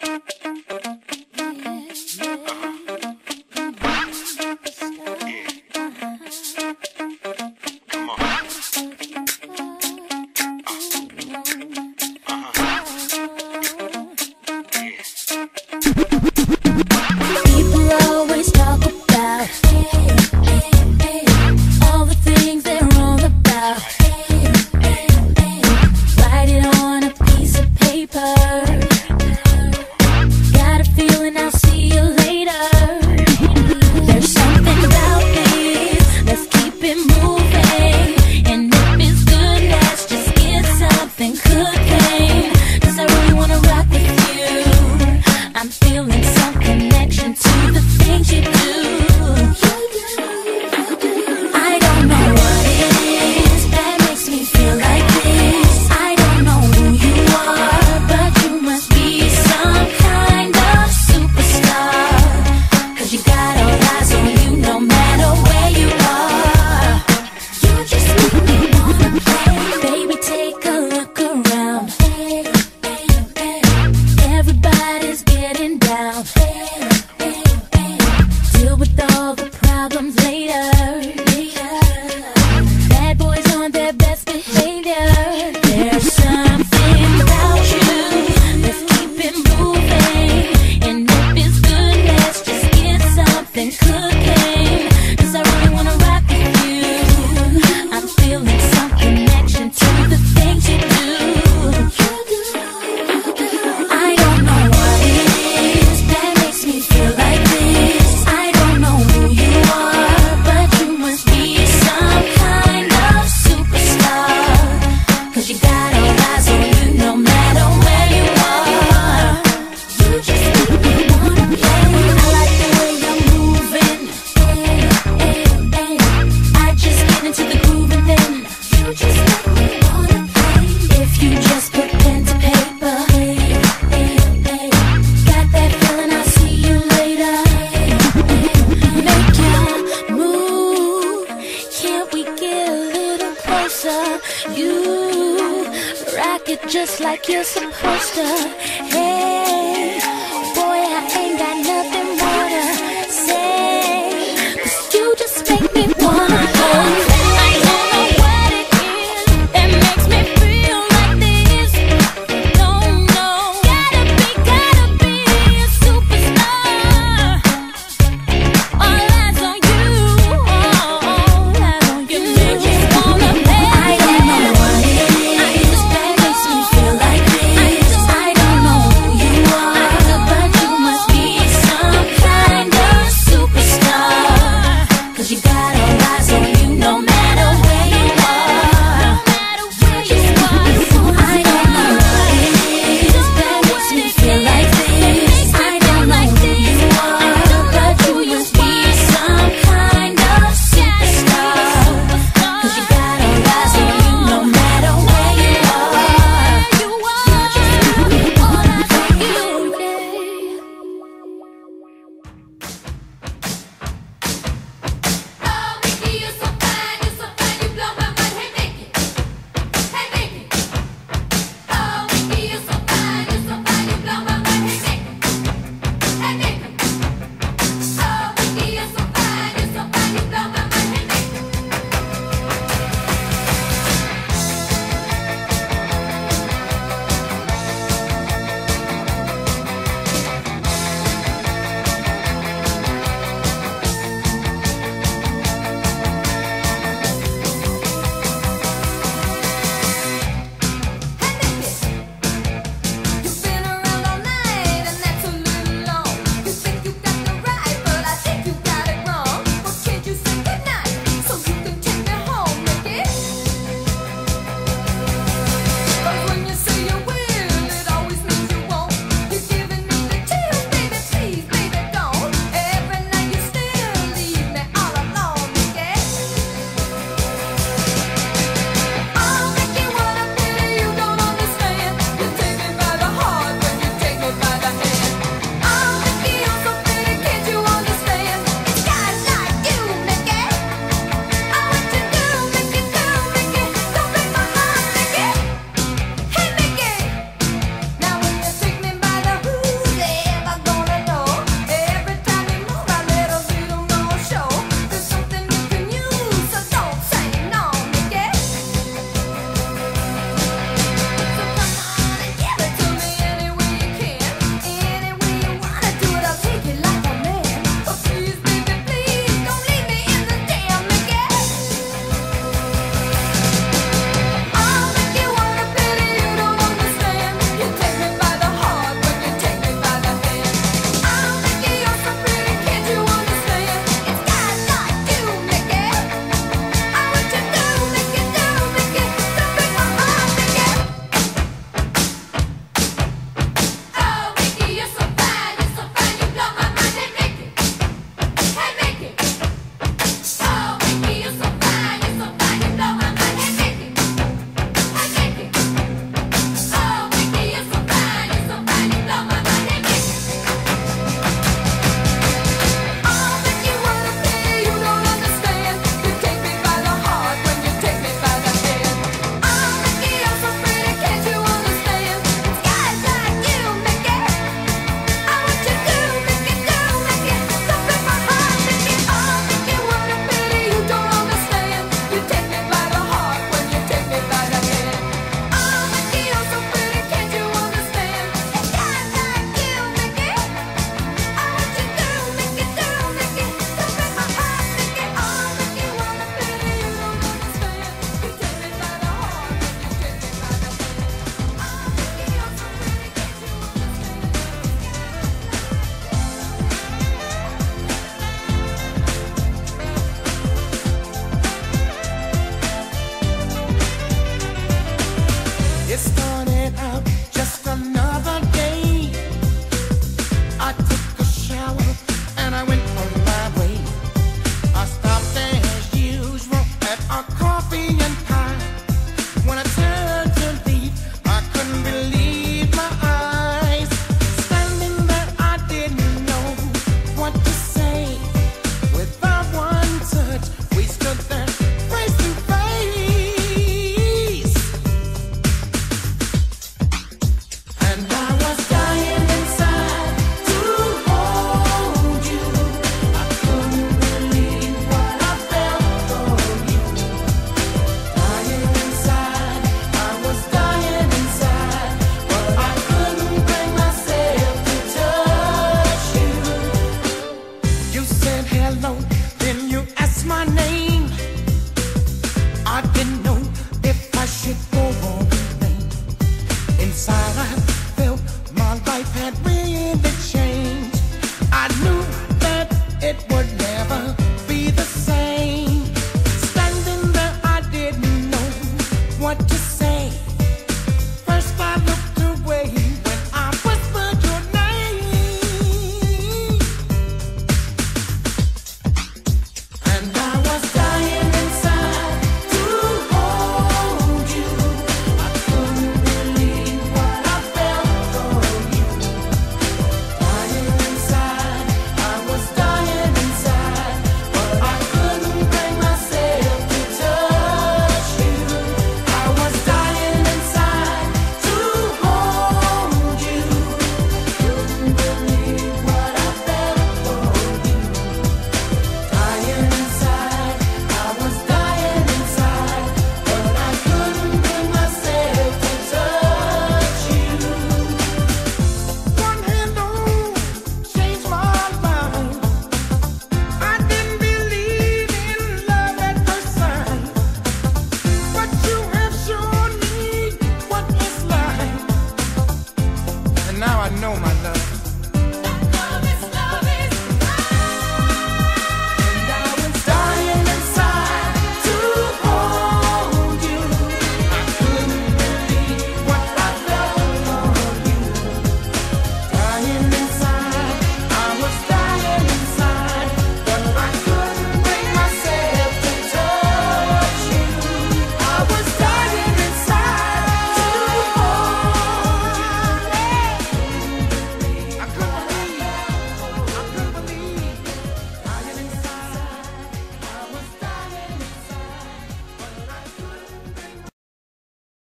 Thank you. I don't know claro. shopping and never